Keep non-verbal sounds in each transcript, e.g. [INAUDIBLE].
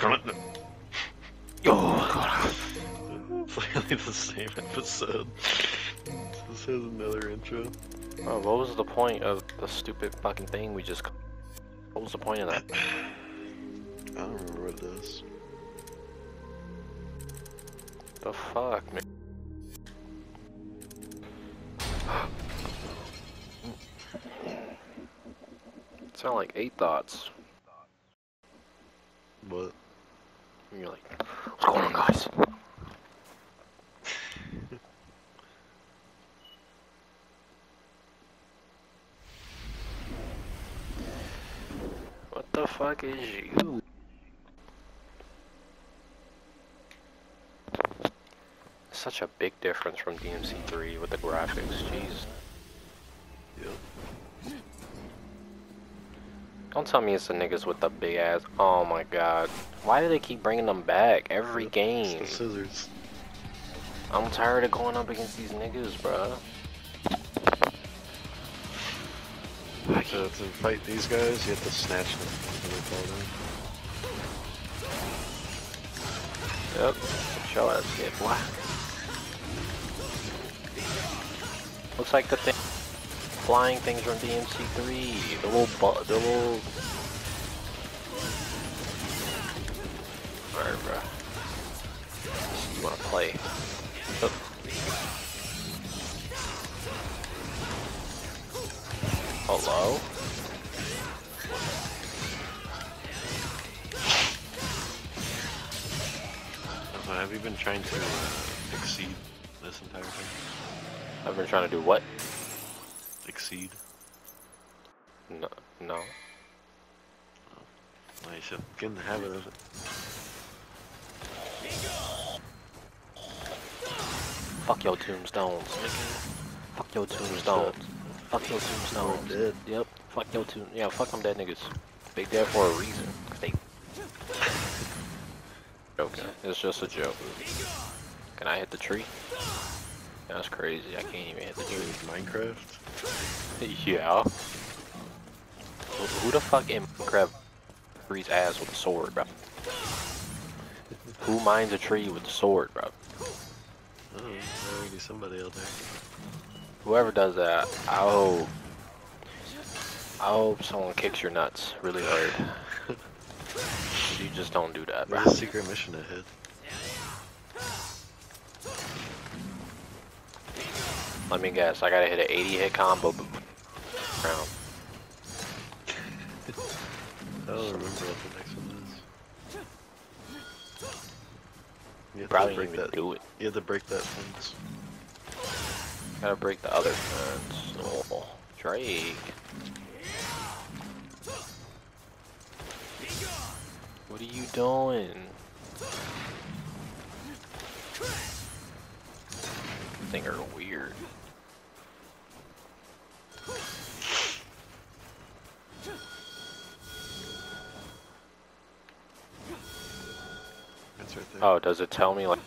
Front. Oh god. [LAUGHS] It's literally the same episode. This has another intro. Bro, what was the point of the stupid fucking thing we just... What was the point of that? [SIGHS] I don't remember what it is. The fuck, man? [GASPS] Sound like eight thoughts. What? And you're like, what's going on, guys? what the fuck is you? Such a big difference from DMC3 with the graphics, jeez. Yep. Don't tell me it's the niggas with the big ass. Oh my god. Why do they keep bringing them back every game? It's the scissors. I'm tired of going up against these niggas, bruh. So to fight these guys, you have to snatch them when they fall down. Yep. Show us get black. Looks like the thing, flying things from DMC3. The little, the little. Alright, bruh. You wanna play? Oh. Hello? So have you been trying to uh, exceed this entire thing? I've been trying to do what? Exceed? No. No. Well, you should get in the habit of it. Fuck your tombstones. Fuck your tombstones. Fuck your tombstones. dead. Yep. Fuck your tomb. Yeah, fuck them dead niggas. They dead for a reason. They. Okay, it's just a joke. Can I hit the tree? That's crazy. I can't even hit the tree. is Minecraft? [LAUGHS] Yeah. Who, who the fuck in Minecraft trees ass with a sword, bro? Who mines a tree with a sword, bro? Oh, there would be somebody out there. Whoever does that, I hope. I hope someone kicks your nuts really hard. [LAUGHS] you just don't do that, bro. There's a secret mission ahead. Let me guess. I gotta hit an 80 hit combo. Round. [LAUGHS] I don't remember what the next one is. You have Probably to break that. do it. You have to break that fence. Gotta break the other fence. Oh, Drake. What are you doing? Think are weird. That's right there. Oh, does it tell me like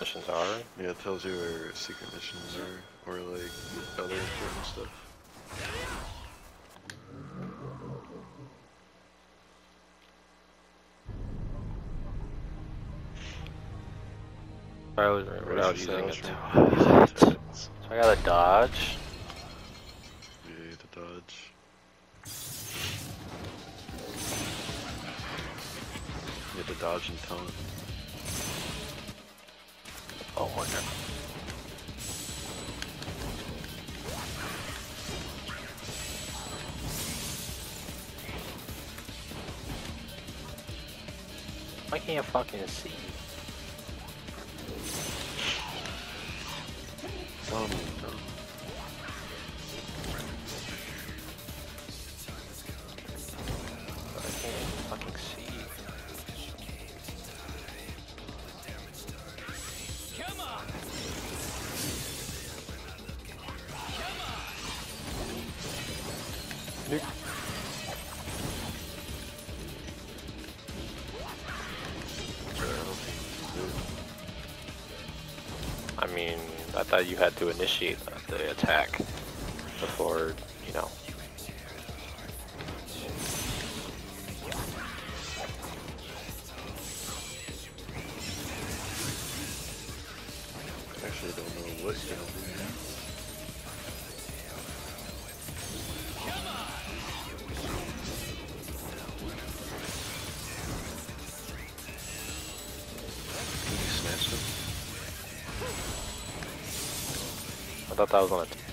missions are? Yeah, it tells you where secret missions are, or like other important stuff. I was without Raise using it. sails from easy attacks. [LAUGHS] So I got a dodge. Yeah, the dodge. You have to dodge and taunt. Oh god. Why can't fucking see? you had to initiate the, attack before, you know. Actually, I don't know what's going on. I thought that was on a.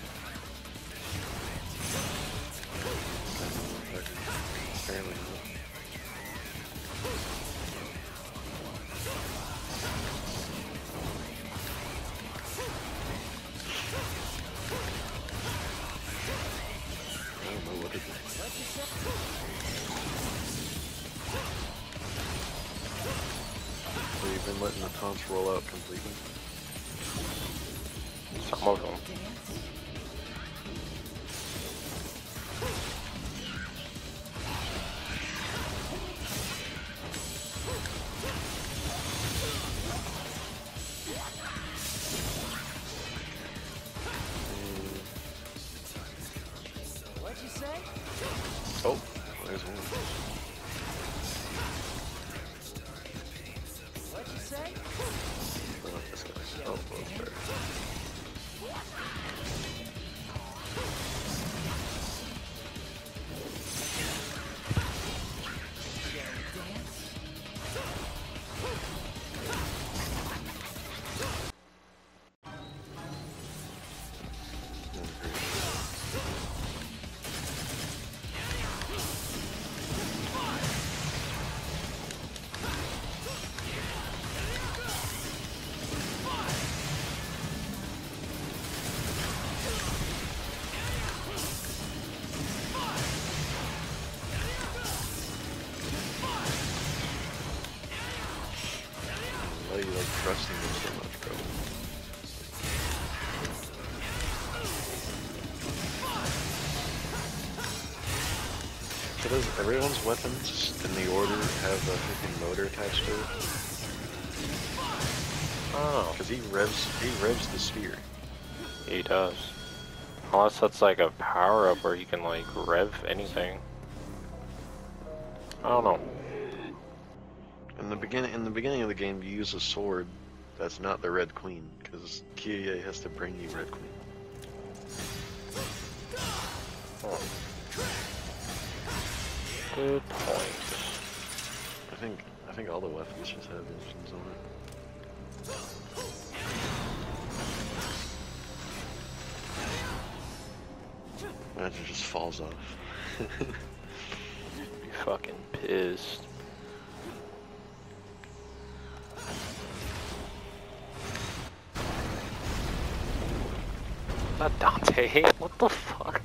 trusting them so much, bro? So does everyone's weapons in the order have a freaking motor attached to it? Oh, Because he revs, he revs the spear. he does. Unless that's like a power up where you can like rev anything. I don't know. In the beginning, in the beginning of the game, you use a sword that's not the Red Queen, because Kyrie has to bring you Red Queen. Oh. Good point. I think, I think all the weapons just have engines on it. Imagine it just falls off. [LAUGHS] Be fucking pissed. Is Dante? [LAUGHS] What the fuck?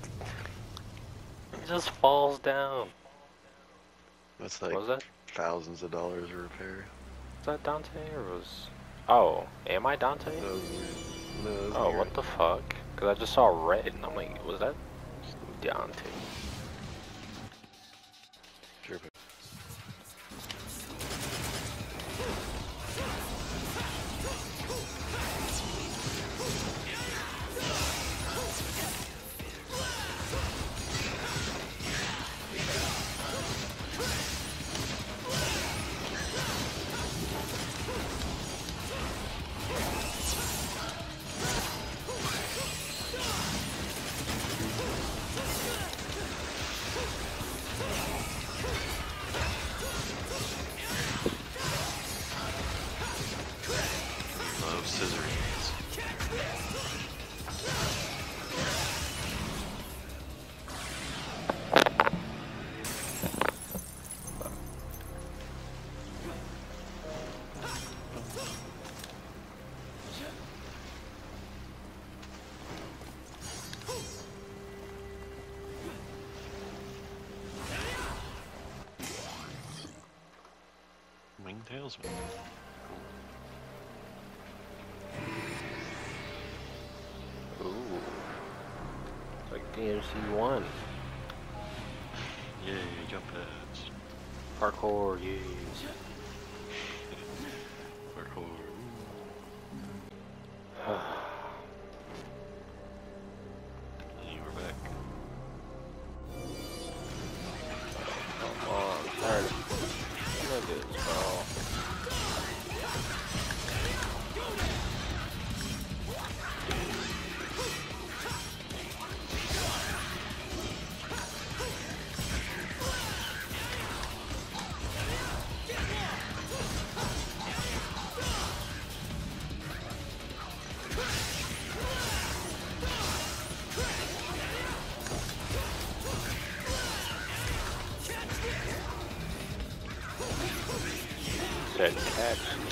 He just falls down. That's like that? thousands of dollars a repair. Was that Dante or was? Oh, am I Dante? Weird. No, Oh, weird. what the fuck? Cause I just saw red and I'm like, was that Dante? Ooh. It's like DMC one. Yay, jump pads. Parkour, yeah. That's X.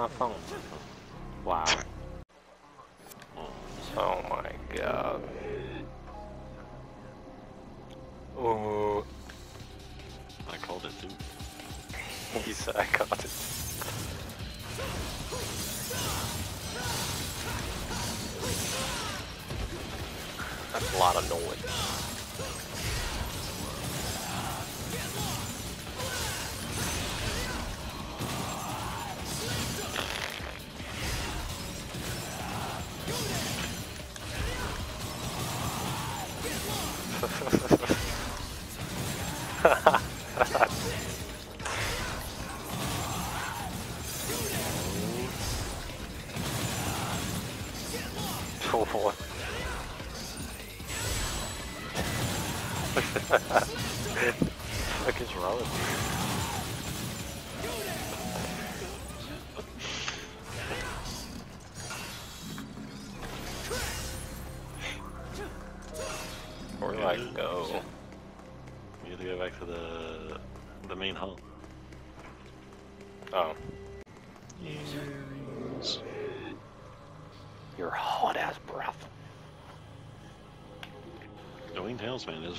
my phone. What? [LAUGHS]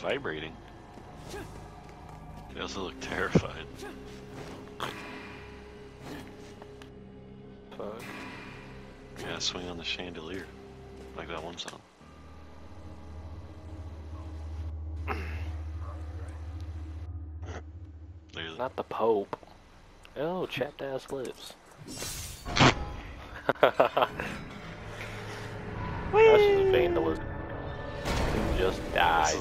vibrating. He also look terrified. Fuck. Yeah, swing on the chandelier. Like that one song. Look at that. Not the Pope. Oh, chapped ass lips. [LAUGHS] That's just vandalism. Just died.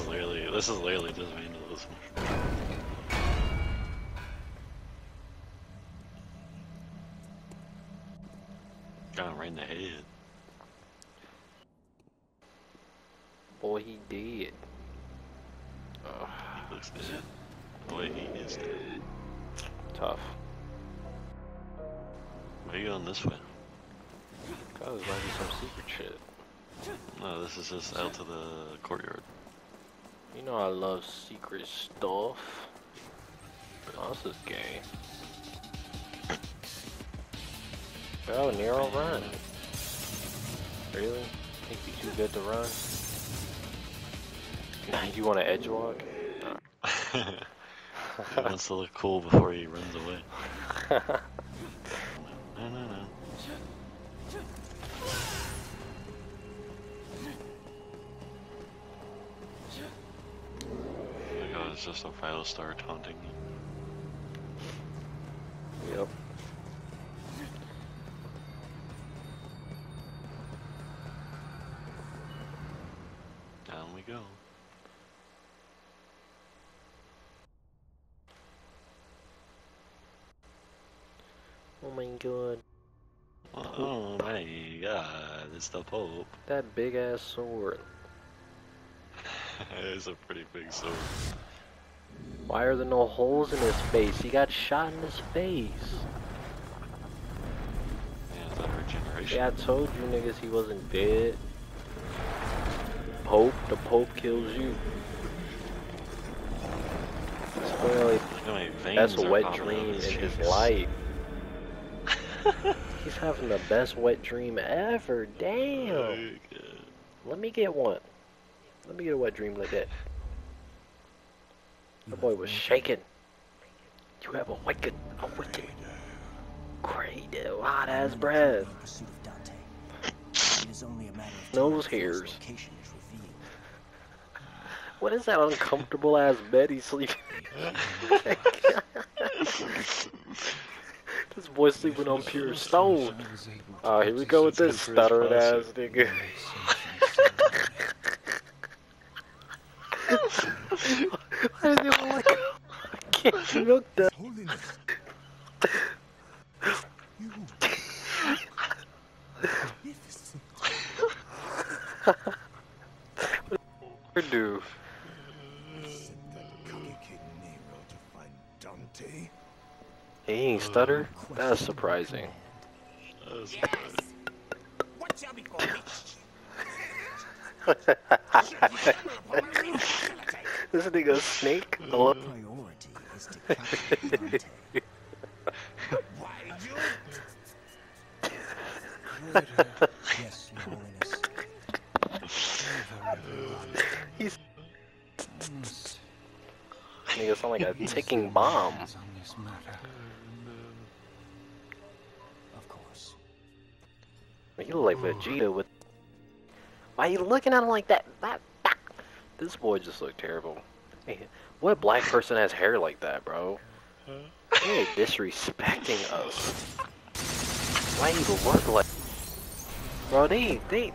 This is literally just vandalism. Got him right in the head. Boy, he did. Ugh, He looks dead. Boy, he is dead. tough. Why are you going this way? Cause might be some secret shit. No, this is just out to the courtyard. You know I love secret stuff. Oh, this is gay. Oh, Nero, run. Really? Think you too good to run? [LAUGHS] Now you want to edge walk? [LAUGHS] he wants to look cool before he runs away. [LAUGHS] it's just a Philo start taunting you. yep. Down we go. Oh my god. Oh my god, it's the Pope. That big ass sword. [LAUGHS] it's a pretty big sword. Why are there no holes in his face? He got shot in his face. Yeah, that regeneration? Yeah, I told you niggas he wasn't dead. Pope, the Pope kills you. It's clearly Look how many veins wet popping out of dream in his his life. [LAUGHS] He's having the best wet dream ever. Damn. My God. Let me get one. Let me get a wet dream like that. The boy was shaking. You have a wicked, a wicked, great, hot ass breath. Pursuit of Dante. It is only a matter of Nose time before his hairs. location is revealed. What is that uncomfortable ass bed he's sleeping? [LAUGHS] this boy's sleeping on pure stone. Uh, here we go with this stuttering ass nigga. [LAUGHS] [LAUGHS] Why does he look like a fucking milk dud? Holiness. You. Magnificent. do? Sent that cocky Nero to find Dante. He ain't stutter? That's surprising. That's Watch out before me. This nigga a snake? Mm. Hello? Priority is to. Why you? Yes, Your Holiness. He's nigga sound like a ticking bomb. Of course. You look like Vegeta with. Why are you looking at him like? That- that- This boy just looked terrible. Hey, what black person has hair like that, bro? [LAUGHS] You're disrespecting us. Why you look like? Bro, they they.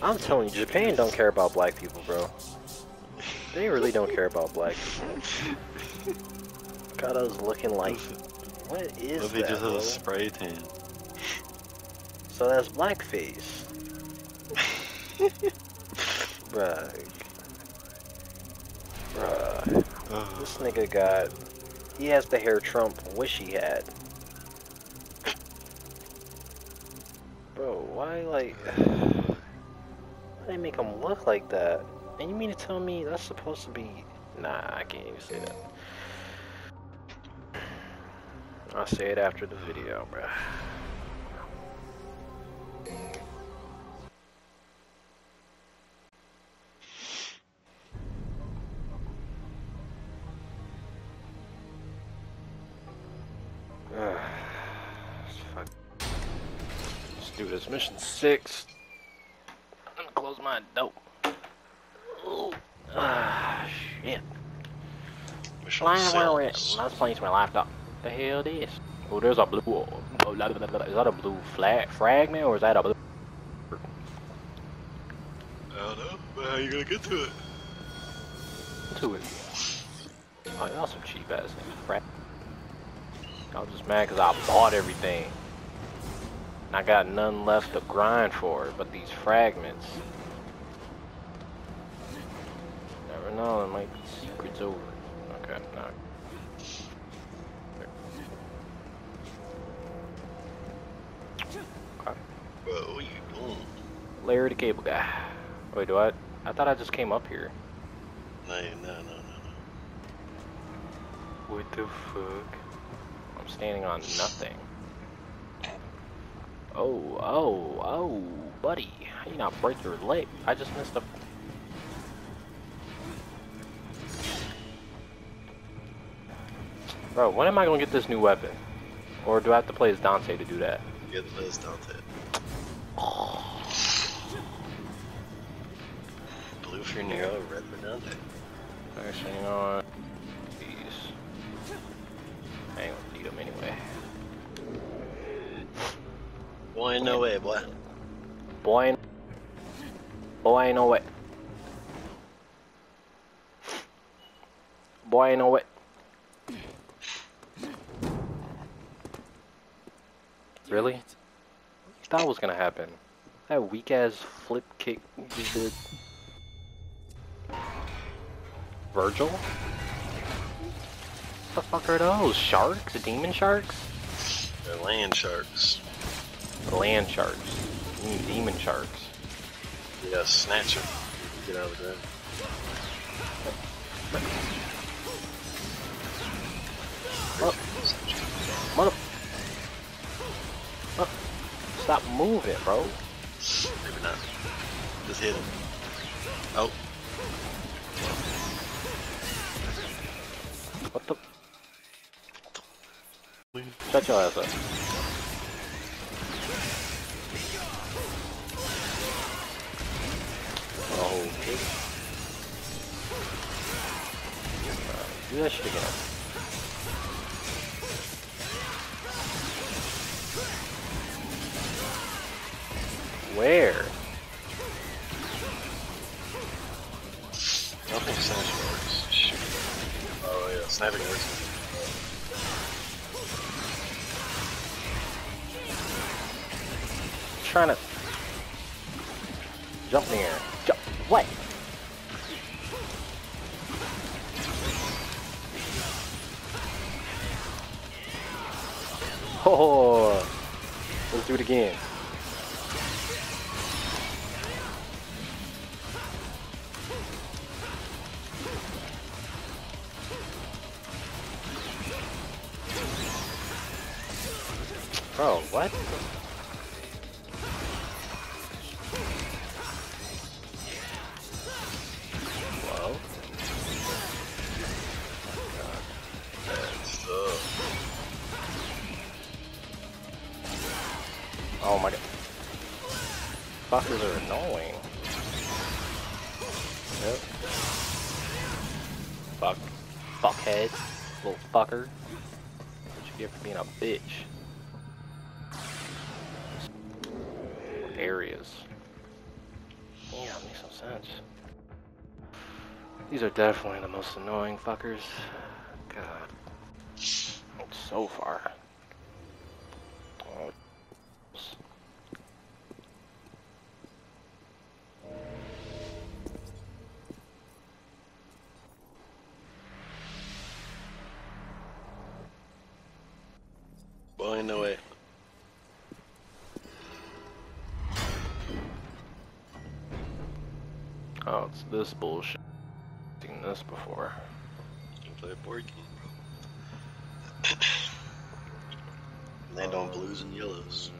I'm telling you, Japan don't care about black people, bro. They really don't care about black people. Got us looking like. What is he that? just bro? a spray tan? So that's blackface. [LAUGHS] Bruh. This nigga got. He has the hair Trump wish he had. Bro, why, like. [SIGHS] Why they make him look like that? And you mean to tell me that's supposed to be. Nah, I can't even say that. I'll say it after the video, bruh. Six. I'm gonna close my dope. Ooh. Ah, shit. Mission Flying around six. with Let's place my laptop. The hell this? Oh, there's a blue. Oh, blah, blah, blah, blah. is that a blue flag fragment or is that a blue? I don't know, but how you gonna get to it? to it? Oh, y'all some cheap ass niggas. Frag. I was just mad because I bought everything. And I got none left to grind for but these fragments. Never know, there might be secrets over. Okay, no. Okay. Bro, what you doing? Larry the cable guy. Wait, do I? I thought I just came up here. No, no, no, no, no. What the fuck? I'm standing on nothing. Oh, oh, oh, buddy. How you not break your leg? I just missed a... Bro, when am I gonna get this new weapon? Or do I have to play as Dante to do that? Get the list out there. Blue for Nero, red for Dante. Actually, you know what? Boy, no way, boy. Boy, boy, no way. Boy, no way. Really? Thought was gonna happen. That weak ass flip kick you did. Vergil? What the fuck are those? Sharks? Demon sharks? They're land sharks. Land sharks. You mean demon sharks. Yeah, snatch them. Get out of. Oh. Mother... Mother... Stop moving, bro. Maybe not. Just hit him. Oh. What the? Shut your ass up. Oh. Uh, do that shit again. Where? I don't think sniping works. Shoot. Oh yeah, sniping works. trying to jump in the air. Oh, let's do it again. Definitely the most annoying fuckers. God. So far. Oh, boy, no way. Oh, it's this bullshit. Seen this before. You can play a board game, bro. [COUGHS] Land on blues and yellows.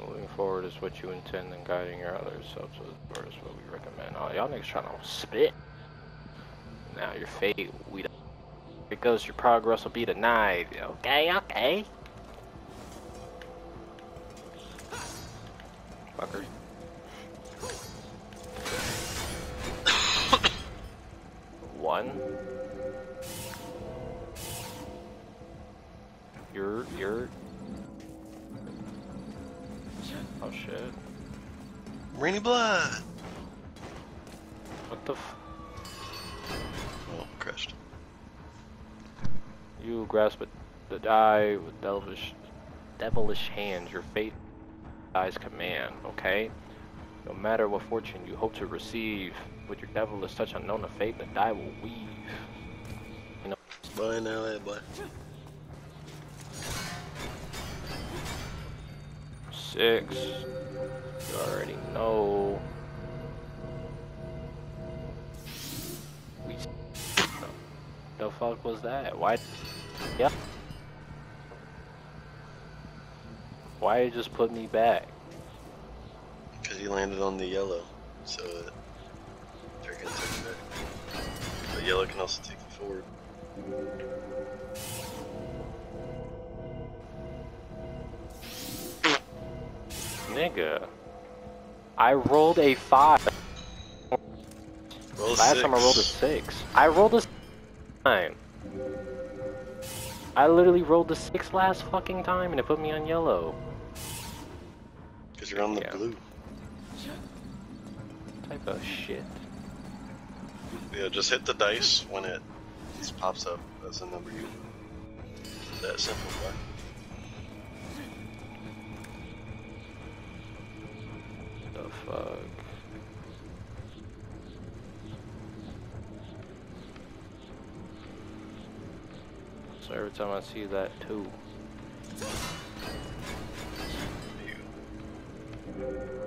Moving forward is what you intend and guiding your others subs with is what we recommend. Oh, y'all niggas trying to spit. Now your fate, we don't. It goes, your progress will be denied. Okay, okay. With devilish, devilish hands. Your fate dies command, okay? No matter what fortune you hope to receive, with your devilish touch unknown of fate, the die will weave. You know? Boy, no way, boy. Six. You already know. We. The fuck was that? Why? Yep. Why you just put me back? Because he landed on the yellow, so it freaking took you back. The yellow can also take the forward. Nigga. I rolled a five. Roll Last six. time I rolled a six. I rolled a time. I literally rolled a six last fucking time and it put me on yellow. Because you're on the Yeah. blue. type of shit. Yeah, just hit the dice when it just pops up as a number you. That simple, bro. The fuck? So every time I see that too. Thank you.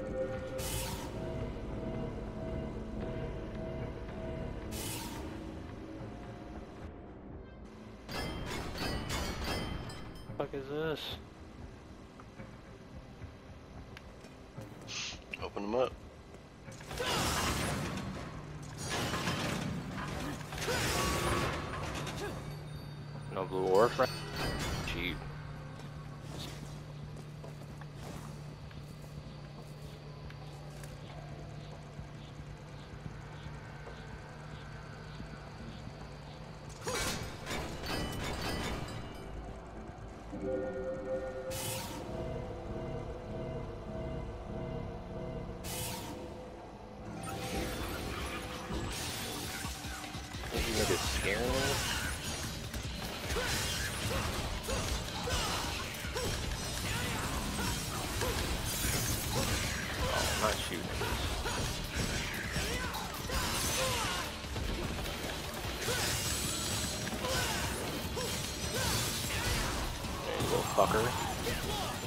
Go, fucker.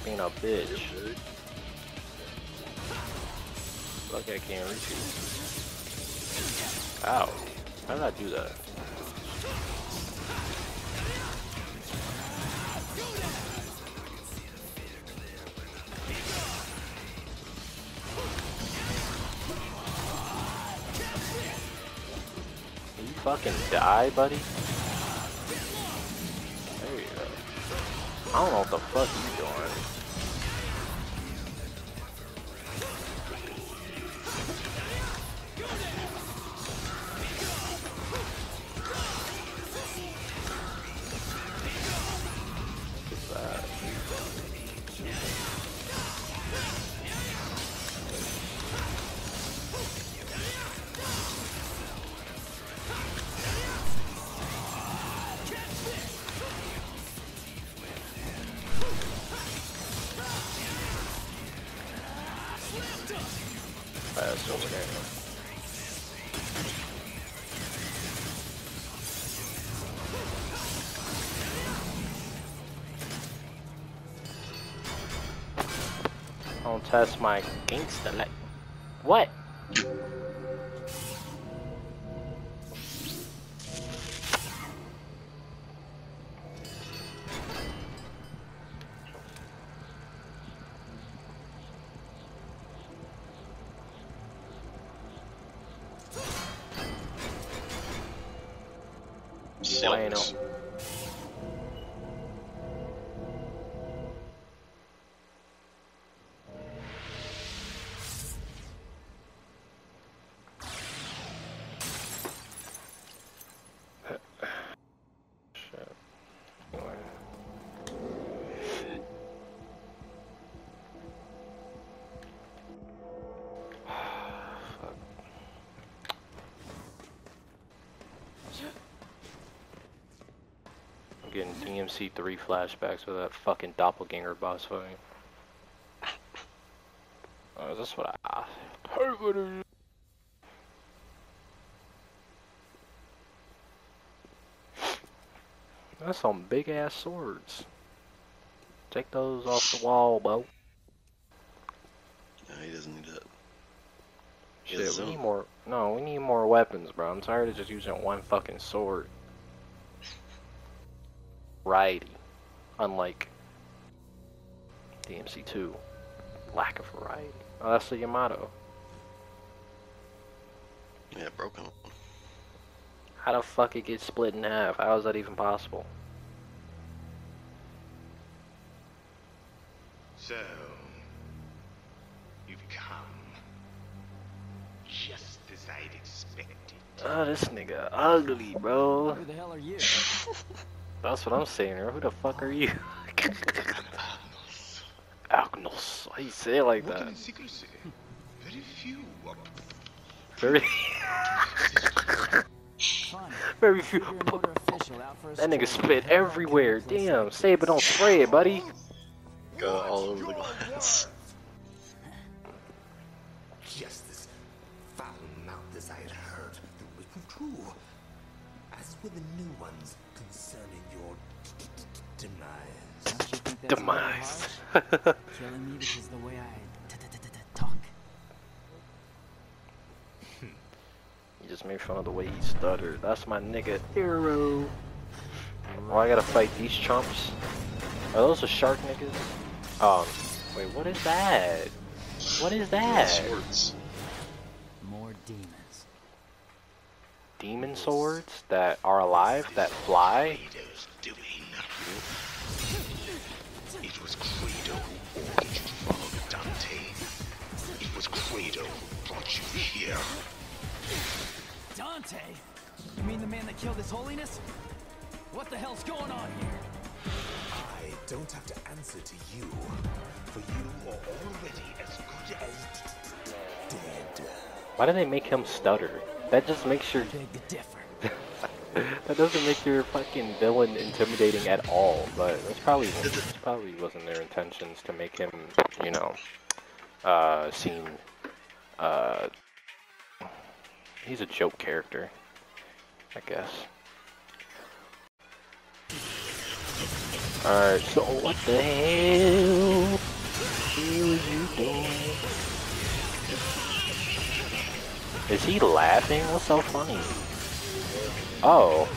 Being a bitch. Lucky I can't reach you. Ow. How did I do that? You fucking die, buddy? I don't know what the fuck you doing. Don't my gangster like what? Bueno. Silks. Shit. DMC 3 flashbacks with that fucking doppelganger boss fight. Uh, oh, this what I. That's some big ass swords. Take those off the wall, bro. No, he doesn't need that. Shit, we need more. No, we need more weapons, bro. I'm tired of just using one fucking sword. Variety. Unlike DMC2. Lack of variety. Oh, that's the Yamato. Yeah, broken. How the fuck it get split in half? How is that even possible? So, you've come. Just as I'd expected. Oh, this nigga ugly, bro. Who the hell are you? [LAUGHS] [LAUGHS] That's what I'm saying. Who the fuck are you? [LAUGHS] Agnus. Why you say it like What that? secrecy? Very few. Very, [LAUGHS] very few. You're another official out for a That nigga spit everywhere. Damn, say it but don't spray it, buddy. Go all over the glass. Just as foul-mouthed as I had heard, the written true. As with the new ones Demise. [LAUGHS] Killing me because of the way I t-t-t-t-talk. You just made fun of the way he stuttered. That's my nigga hero. Oh, I gotta fight these chumps. Are those the shark niggas? Um, wait, what is that? What is that? Swords. More demons. Demon swords that are alive, that fly? Dante? You mean the man that killed his holiness? What the hell's going on here? I don't have to answer to you, for you are already as good as dead. Why do they make him stutter? That just makes your... [LAUGHS] that doesn't make your fucking villain intimidating at all, but that's probably, that's probably wasn't their intentions to make him, you know, uh, seem, uh, he's a joke character, I guess. Alright, so what the hell? doing? Is he laughing? What's so funny? Oh.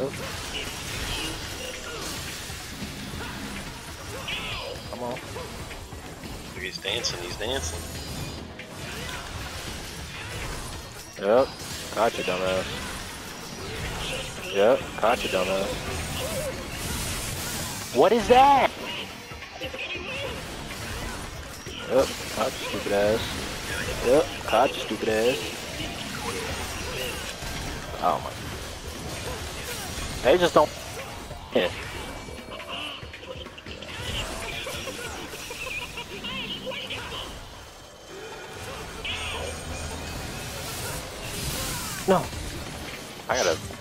Yep. Come he's dancing. He's dancing. Yep. Gotcha, dumbass. Yep. caught Gotcha, dumbass. What is that? Yep. Gotcha, stupid ass. Yep. Gotcha, stupid ass. Oh my. They just don't. Yeah. No. I gotta.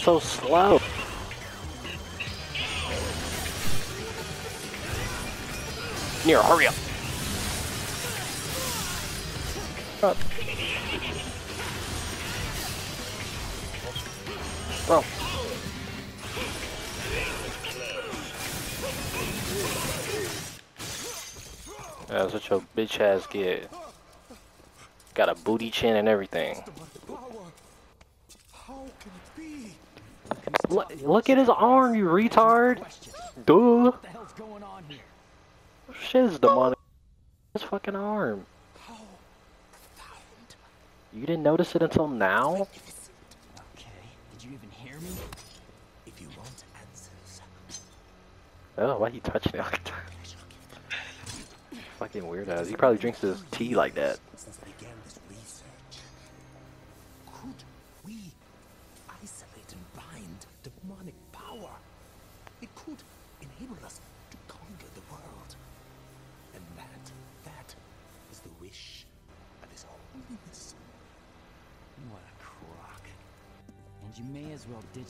So slow. Near, hurry up. Up. Bro. That's what your bitch ass get. Got a booty chin and everything. Power! How can it be? Look, look at his arm, you retard. Duh. What the hell's going on here? Shit is demonic. His fucking arm. You didn't notice it until now? Okay. Did you even hear me? If you want answers, Oh, why he touching it like [LAUGHS] that? Fucking weird ass. He probably drinks his tea like that.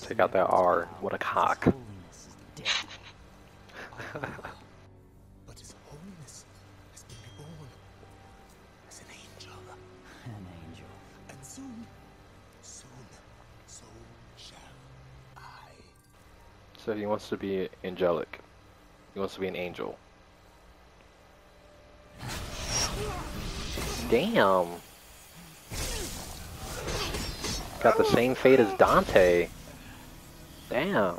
Take out that R. What a cock. His is dead. [LAUGHS] But His Holiness has been reborn as an angel. An angel. And soon, soon, so shall I. So he wants to be angelic. He wants to be an angel. Damn. Got the same fate as Dante. Damn.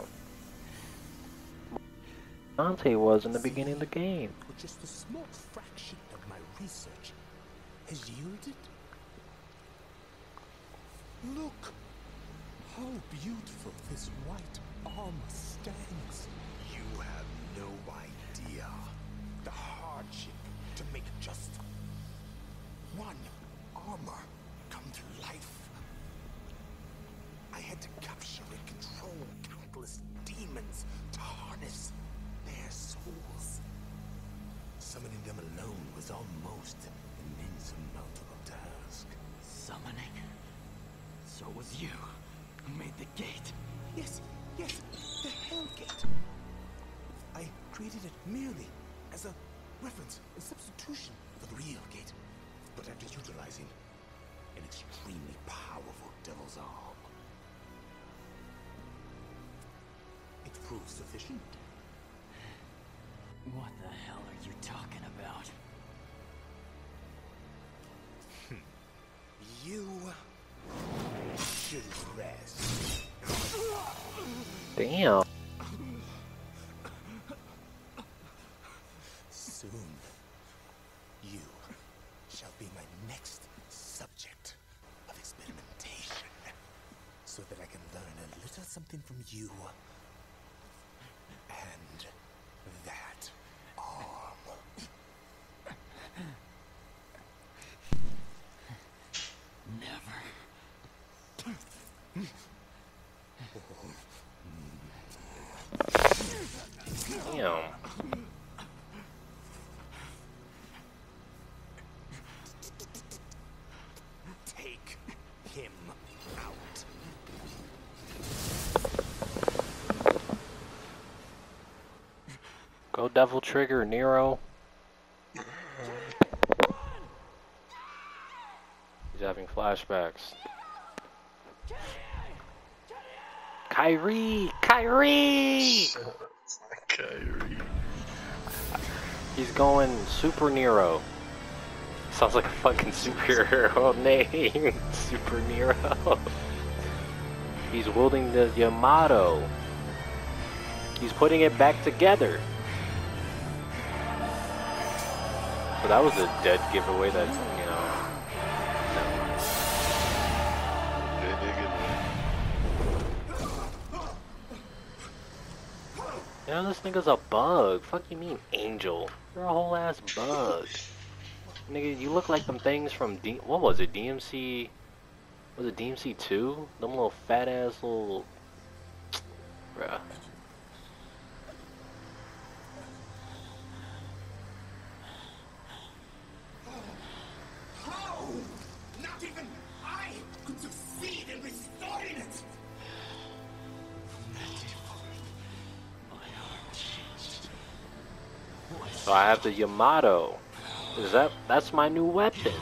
Dante was in the beginning of the game. Just a small fraction of my research has yielded. Look how beautiful this white armor stands. You have no idea the hardship to make just one armor come to life. I had to capture and control countless demons to harness their souls. Summoning them alone was almost an insurmountable task. Summoning. So was you who made the gate. Yes, yes, the Hell Gate. I created it merely as a reference and substitution for the real gate. But after utilizing an extremely powerful devil's arm. It proves sufficient. What the hell are you talking about? Hmm. You should rest. Damn. Soon, you shall be my next subject of experimentation, so that I can learn a little something from you and that arm. Never. Damn. Take him out. Go Devil Trigger, Nero. He's having flashbacks. Kyrie! Kyrie! Kyrie. He's going Super Nero. Sounds like a fucking superhero [LAUGHS] name. Super Nero. He's wielding the Yamato. He's putting it back together. So that was a dead giveaway that, you know. Know, this nigga's a bug. Fuck you mean angel? You're a whole ass bug. Nigga, you look like them things from D what was it, DMC was it DMC two? Them little fat ass little Bruh. So I have the Yamato. Is that that's my new weapon?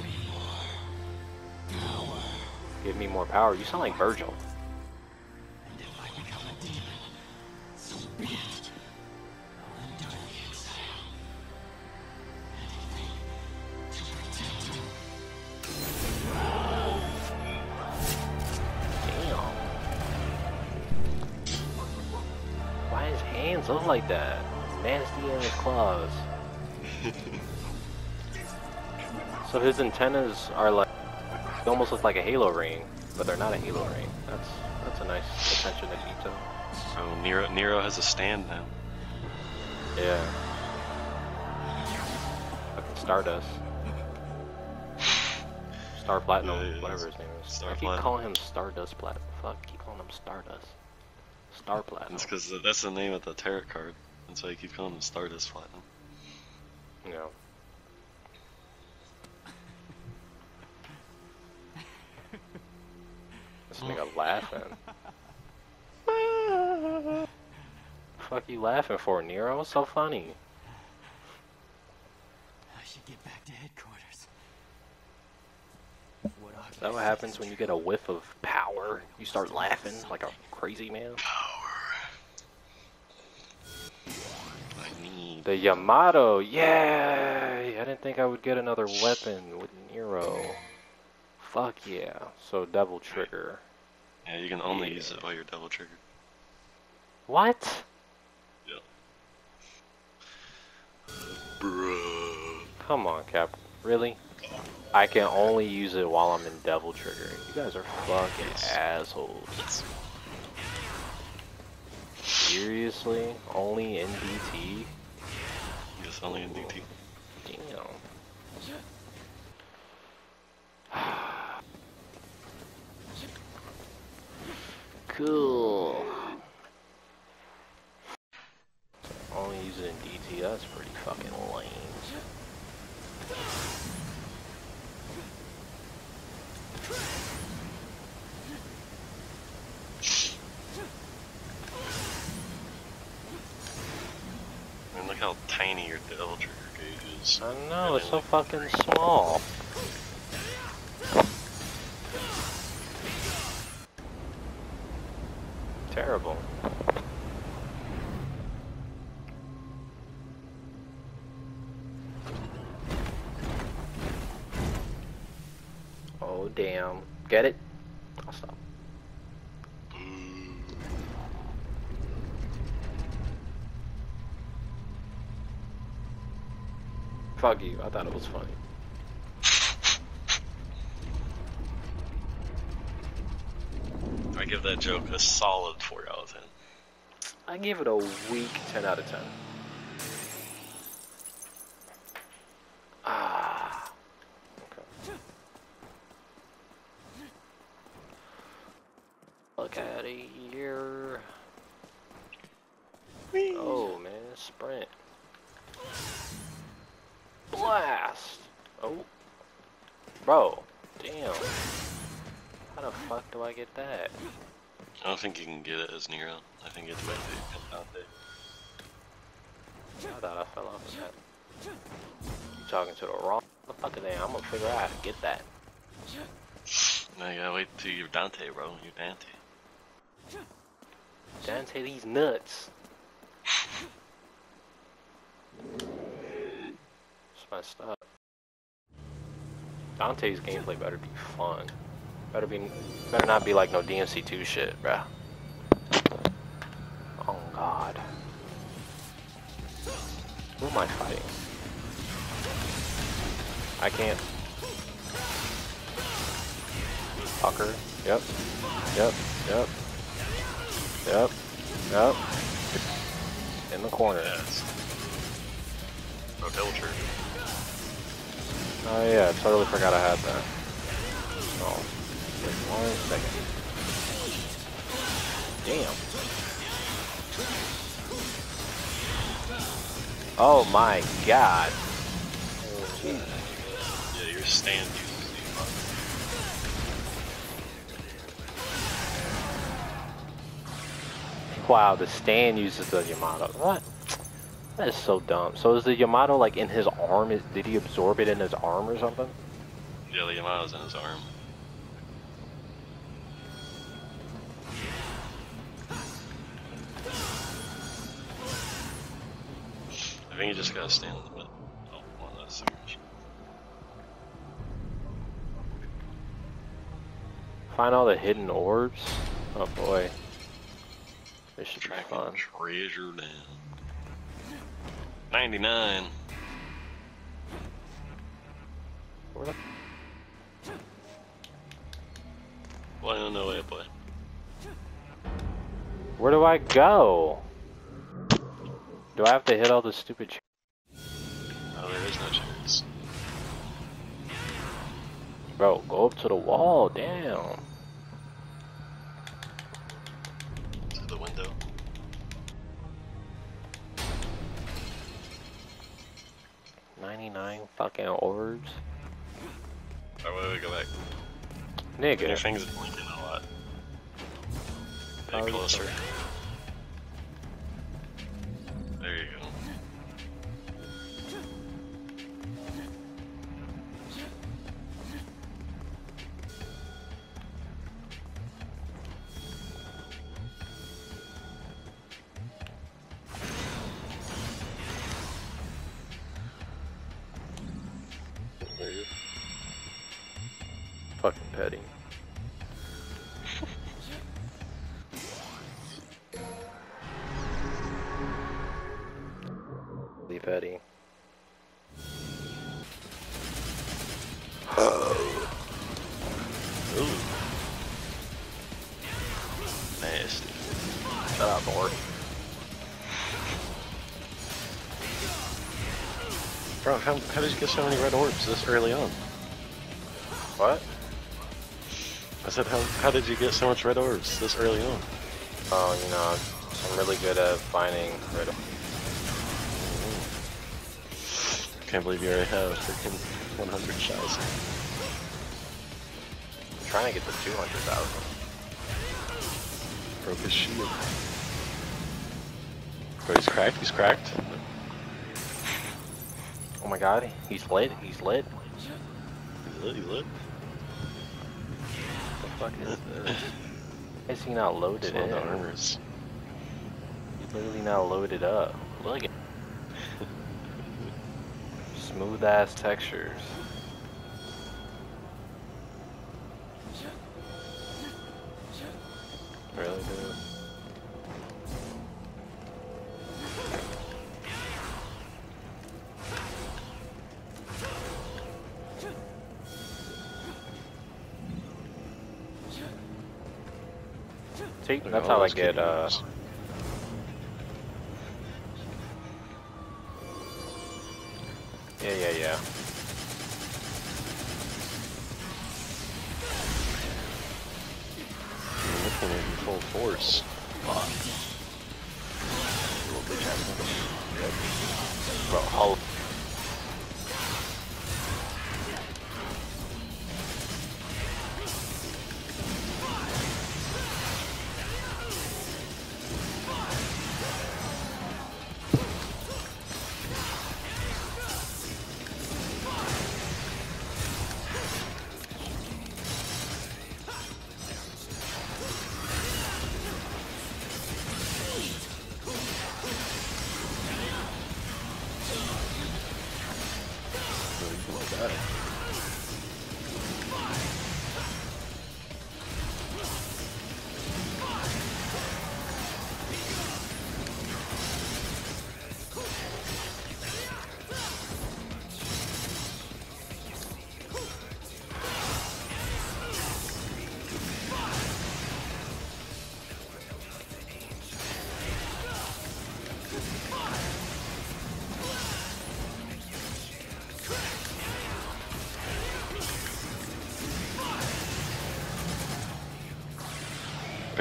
Give me more power. You sound like Vergil. Why his hands look like that? Nasty ass claws. so his antennas are like they almost look like a halo ring, but they're not a halo ring. That's that's a nice attention to detail. Oh, Nero, Nero has a stand now. Yeah. Fucking Stardust. Star Platinum, Yeah, yeah, whatever his name is. Star I keep Platinum. calling him Stardust Platinum. Fuck, keep calling him Stardust. Star Platinum. It's because that's the name of the tarot card. That's why you keep calling him Stardust Platinum. You know. This nigga laughing. Fuck you laughing for, Nero? What's so funny? I should get back to headquarters. What Is that what happens when you get a whiff of power? You start laughing like a crazy man? The Yamato, yay! I didn't think I would get another weapon with Nero. Fuck yeah. So double trigger. Yeah, you can only Yeah. use it while you're double triggered. What? Bruh. Come on, Cap. Really? I can only use it while I'm in Devil Trigger. You guys are fucking Yes. assholes. Seriously? Only NDT? Yes, only in DT. Damn. Cool. Only use it in DT, that's pretty fucking lame. I mean, look how tiny your double trigger gauge is. I know, it's so fucking small. down. Get it? I'll stop. Fuck you. I thought it was funny. I give that joke a solid 4 out of 10. I give it a weak 10 out of 10. Now you gotta wait till you're Dante, bro. You're Dante. Dante, these nuts. It's messed up. Dante's gameplay better be fun. Better be, better not be like no DMC2 shit, bruh. Oh God. Who am I fighting? I can't. Fucker. Yep. Yep. Yep. Yep. Yep. In the corner. Yes. Bro, double trigger. Oh yeah, totally forgot I had that. Oh, just one second. Damn. Oh my god. Yeah, your stand Wow, the stand uses the Yamato. What? That is so dumb. So is the Yamato like in his arm? Is, did he absorb it in his arm or something? Yeah, the Yamato's in his arm. I think you just gotta stand on the button. Oh, one of those fingers. Find all the hidden orbs? Oh boy. This should be Tracking fun. treasure down. 99. Where the Well, I don't know way, boy. Where do I go? Do I have to hit all the stupid ch- Oh, there is no chance. Bro, go up to the wall, damn. To the window. Ninety-nine fucking orbs, Oh, wait, wait, go back. Nigga. Your nigga. fingers blinking a lot. Get yeah. closer. How, did you get so many red orbs this early on? What? I said, how, how did you get so much red orbs this early on? Oh, you know, I'm really good at finding red. I can't believe you already have freaking 100 shots. I'm trying to get to 200,000. Broke his shield. Bro, he's cracked, he's cracked. Oh my god, he's lit, he's lit. He's lit, he's lit. What the fuck is this? Is he not loaded in? Down. He's literally not loaded up. Look at Smooth ass textures. Really, good. See, that's how I get, uh,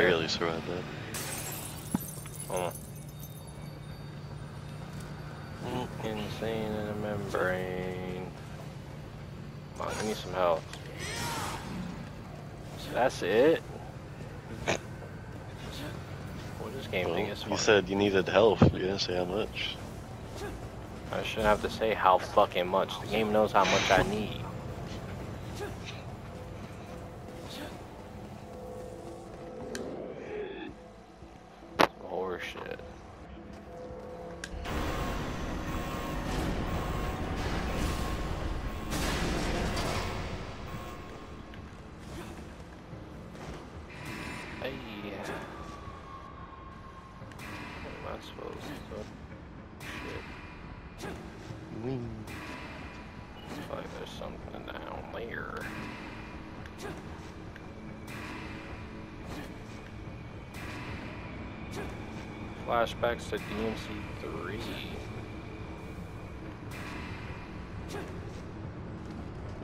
Barely survived that. Oh. Insane in the membrane. Come on, give me some health. That's it? What is game Well, you said you needed help. You didn't say how much. I shouldn't have to say how fucking much. The game knows how much I need. Flashbacks to DMC 3.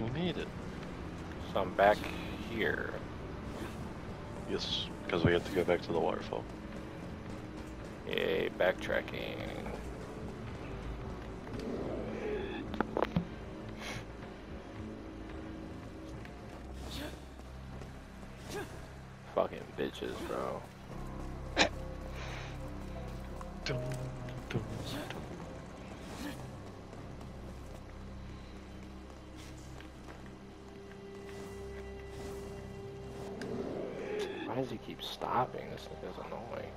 We made it. So I'm back here. Yes, because we have to go back to the waterfall. Yay, backtracking. Fucking bitches, bro. Why does he keep stopping? This thing is annoying.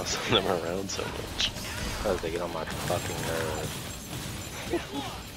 If [LAUGHS] them around so much? How Because they get on my fucking nerves.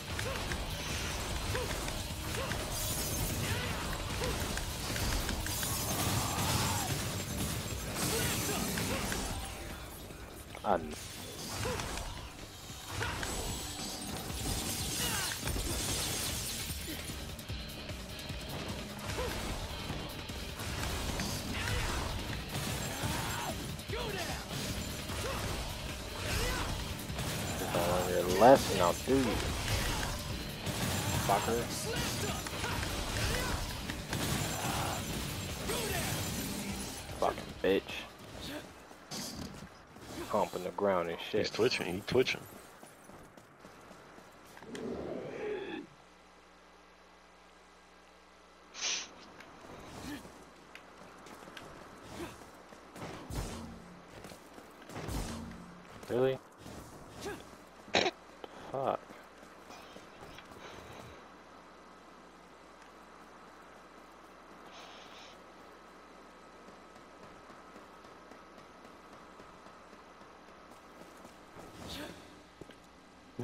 Lesson, I'll do you. Fucker. Fucking bitch. Humping the ground and shit. He's twitching. He's twitching. Really? fuck?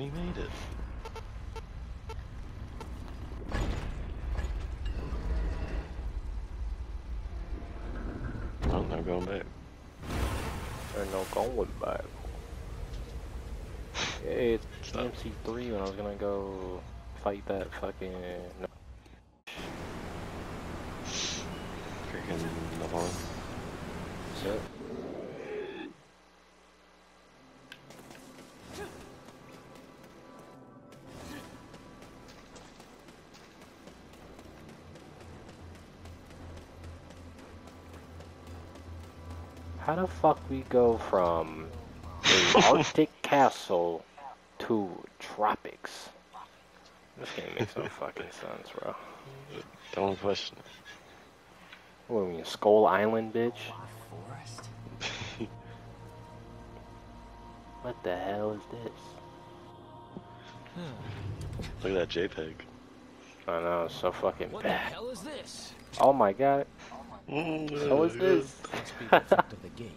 We made it. Oh, no going back. There's no going back. Hey, it's MC3 when I was gonna go fight that fucking. How the fuck we go from a Arctic [LAUGHS] castle to tropics? This game makes no fucking sense, bro. Don't question it. What, we in Skull Island, bitch? [LAUGHS] What the hell is this? Look at that JPEG. I know, it's so fucking What the hell is this? Oh my god. Mm, So is this? Must be the effect of the gate.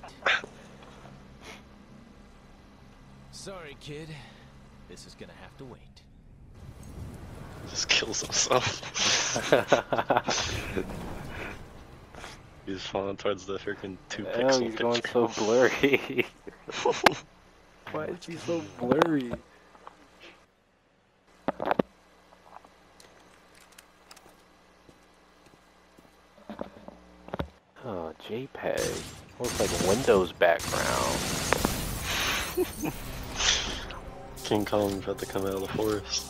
Sorry, kid. This is gonna have to wait. Just kills himself. [LAUGHS] He's falling towards the freaking two Oh, pixel he's going so blurry. [LAUGHS] Why is he so blurry? Oh, JPEG. Looks like Windows background. [LAUGHS] King Kong about to come out of the forest.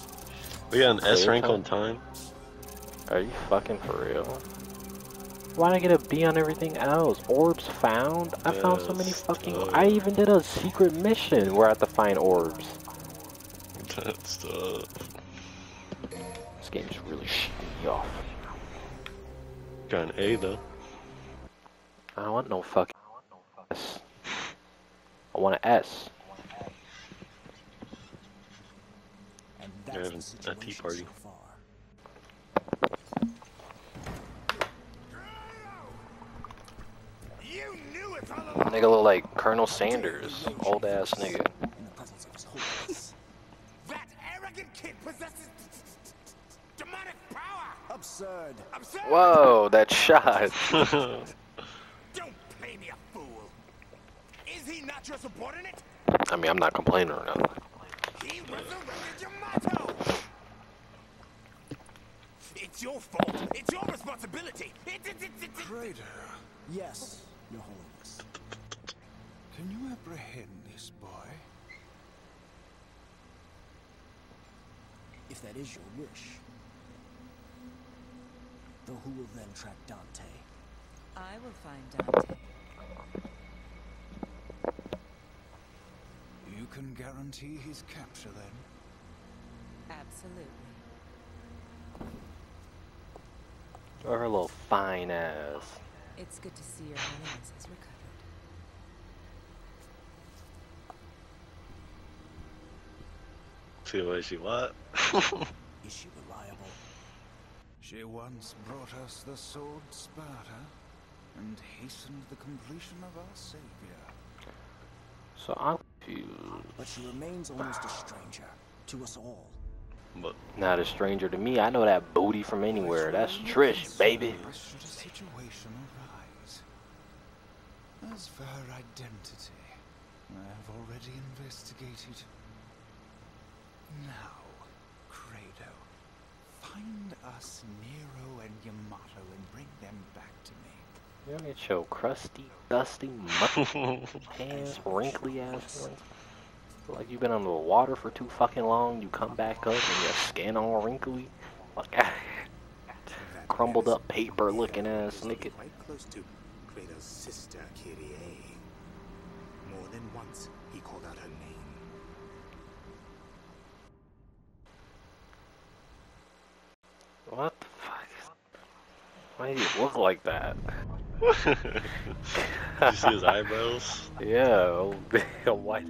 We got an S rank on time. Are you fucking for real? Why'd I get a B on everything else? Orbs found? I found so many fucking. uh, I even did a secret mission where I had to find orbs. [LAUGHS] That's uh, This game's really shitting me off. got an A though. I don't want no fucking S. I want an S. And You're that's the having a tea party. so far. You knew it all along. Nigga look like Colonel Sanders. Old ass nigga. In the presence of his holiness. That arrogant kid possesses demonic power. Absurd. Absurd. Whoa, that shot. [LAUGHS] Is he not your subordinate? I mean, I'm not complaining or nothing. He resurrected Yamato. It's your fault. It's your responsibility. It, it, it, it, it. Trader, Yes, your holiness. can you apprehend this boy? If that is your wish. Though who will then track Dante? I will find Dante. You can guarantee his capture then? Absolutely. Or her little fine ass. It's good to see your holiness has recovered. See what she what? [LAUGHS] Is she reliable? She once brought us the sword Sparta and hastened the completion of our savior. So I'm confused. But she remains almost a stranger to us all. but Not a stranger to me. I know that booty from anywhere. That's Trish, baby. Should a situation arise? As for her identity, I have already investigated. Now, Credo, find us Nero and Yamato and bring them back to me. You're gonna your crusty, dusty, muddy hands, wrinkly ass. Hands. Feel Like you've been under the water for too fucking long. You come back up and your skin all wrinkly. Like [LAUGHS] crumbled up paper looking ass nigga. Quite close to Credo's sister, Kyrie. More than once, he called out her name. What the fuck? Why do you look like that? [LAUGHS] Did you see his eyebrows? [LAUGHS] Yeah, a white.